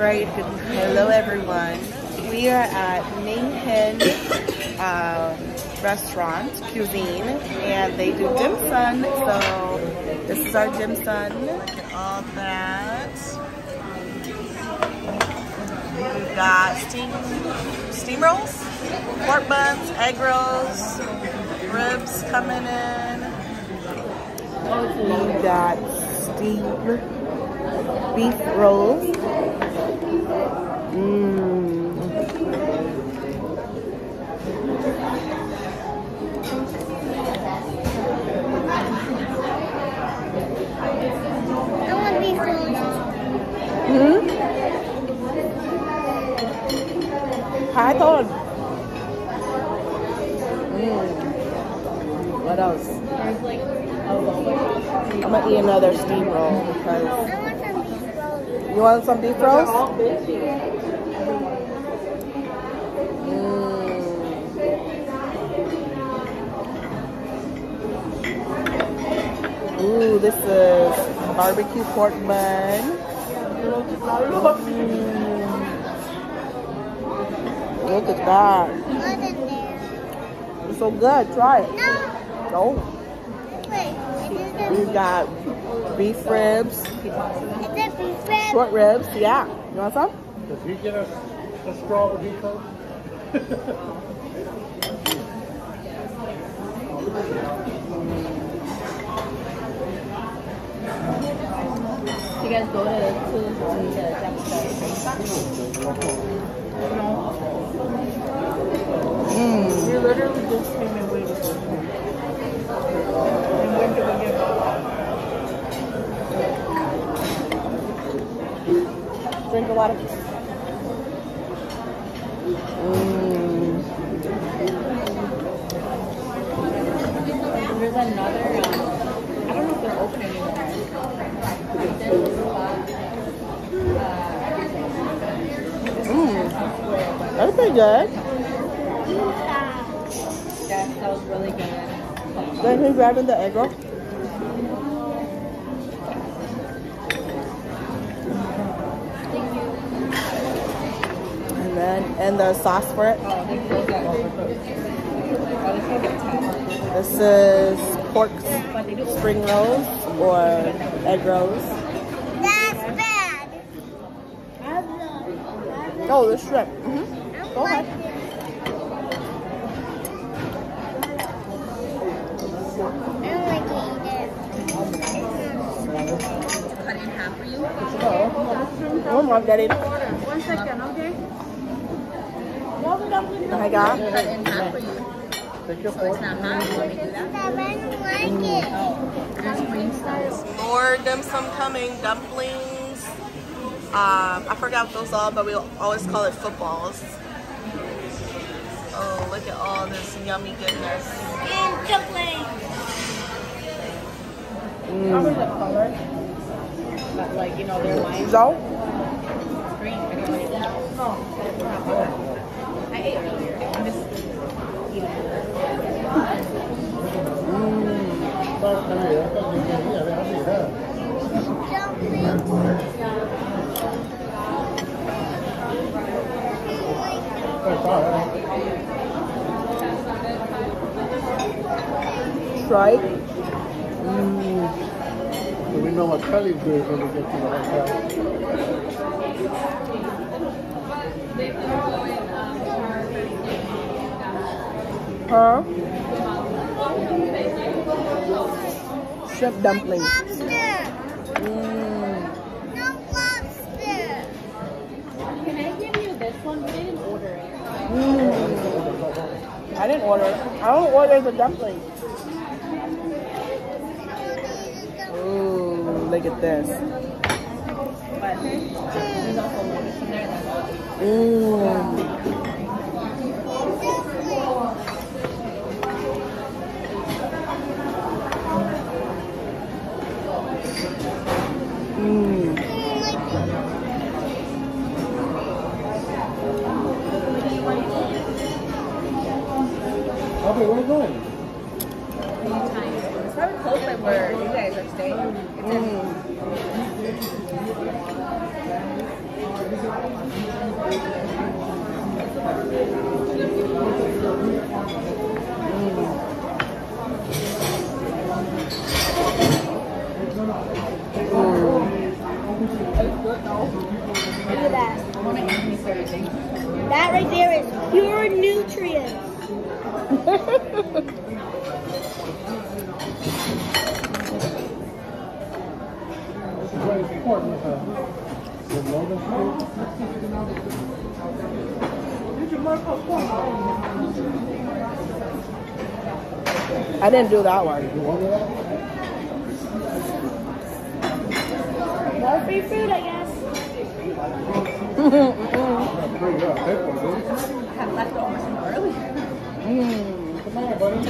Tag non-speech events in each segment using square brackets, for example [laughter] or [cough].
Right, hello everyone. We are at MingHin um, restaurant, cuisine, and they do dim sum. So this is our dim sum. All that. We've got steam, steam rolls, pork buns, egg rolls, ribs coming in. We've got steamed beef rolls. Mmm. I want beef rolls. Hmm? Hi, Thorn. Mm. What else? I'm gonna eat another steam roll because I want some beef rolls. You want some beef rolls? Mm. Ooh, this is barbecue pork bun. Mm. Look at that. What in there? It's so good. Try it. No. Wait. We it got beef ribs, is it beef ribs? Short ribs. Yeah. You want some? Does he get a, a straw when he comes? You guys go to to the Mm. We literally just came and waited for you. And when did we get back? Drink a lot of. Mm. There's another, um, I don't know if they're open anymore. There's a spot, Mm. That's pretty good. that smells really good. Then he grabbing the egg roll. And the sauce for it. They close at they close at 10. This is pork But they do spring rolls or egg rolls. That's bad. Oh, the shrimp. hmm Go ahead. I don't like to eat it. cut it in half for you. Oh my daddy. One second, okay? I got. Cut it in half for you. So it's not hot. You me do that? Like it. Oh, there's cream. More dim sum coming, dumplings. Um, I forgot what those are, but we always call it footballs. Oh, look at all this yummy goodness. And dumpling. Remember the color? But like, you know, their lines. So, green. I don't like that. Oh, I ate earlier. I'm just eating. try. So we know what Kelly's doing when we get to the hotel. Huh? Shrimp dumplings. Mm. No. Can I give you this one? We didn't order it. Mm. I didn't order. I don't order the dumplings. Ooh, look at this. But Okay, where are you going? It's probably close by where you guys are staying. Mm. Look at that. I want to eat me Thursday. That right there is pure nutrients. This is very important. Uh, the Logan Street. I didn't do that one. You want that? No free food, I guess. Yeah, pretty good. Take one, dude. I had leftovers from earlier. Mm. Come on, buddy.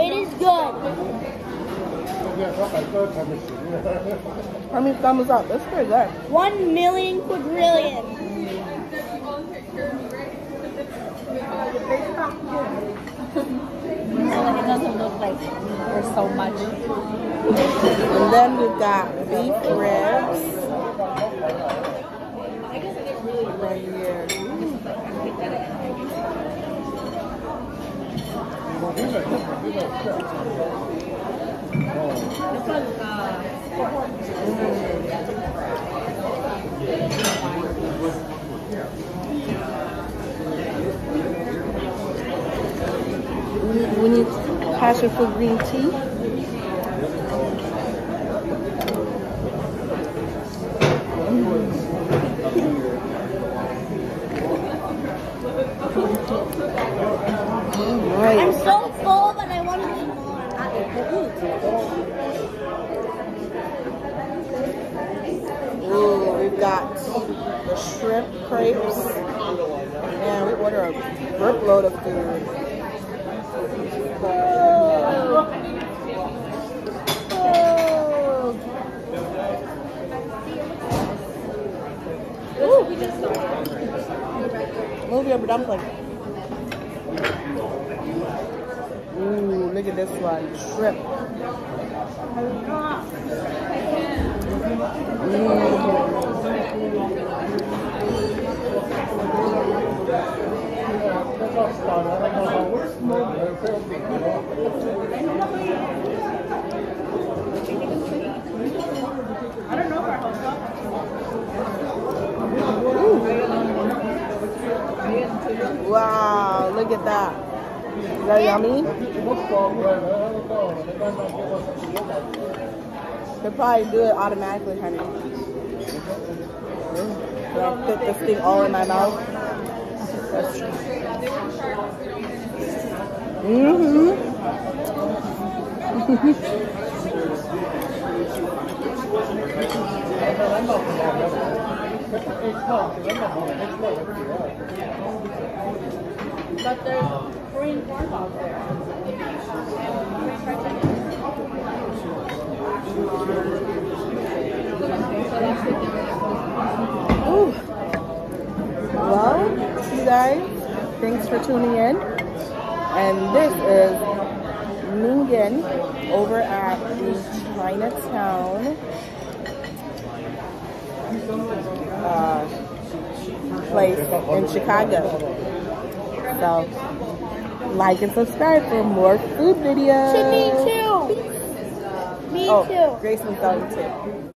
It is good. Yeah, that's my third time this year. How many thumbs up? That's pretty good. One million quadrillion. Like it doesn't look like there's so much. And then we've got beef ribs. Right here. Well, these are different. These are chips. Oh. This was uh, We need, we need passion for green tea. I'm so full, but I want to eat more. Ooh, we've got the shrimp crepes. And we order a grip load of food. Move your dumpling. Ooh, look at this one. Shrimp. I Wow, look at that. Is that yummy? They probably do it automatically, honey. Do I fit this thing all in my mouth? Mm-hmm. But there's [laughs] Korean corn balls [laughs] there. Ooh. Well, you guys, thanks for tuning in. And this is MingHin over at the Chinatown uh, place in Chicago. So, like and subscribe for more food videos. To Me too. Me Oh, too. Grayson's going too.